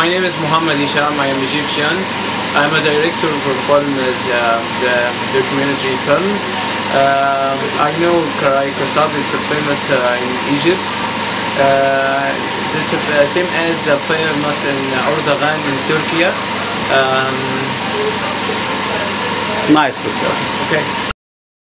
my name is Muhammad Isham. I am Egyptian. I'm a director for films, uh, the documentary films. Uh, I know Koray Kasap, it's a famous uh, in Egypt. Uh, it's the same as uh, famous in Erdogan in Turkey. Um, Nice picture. okay.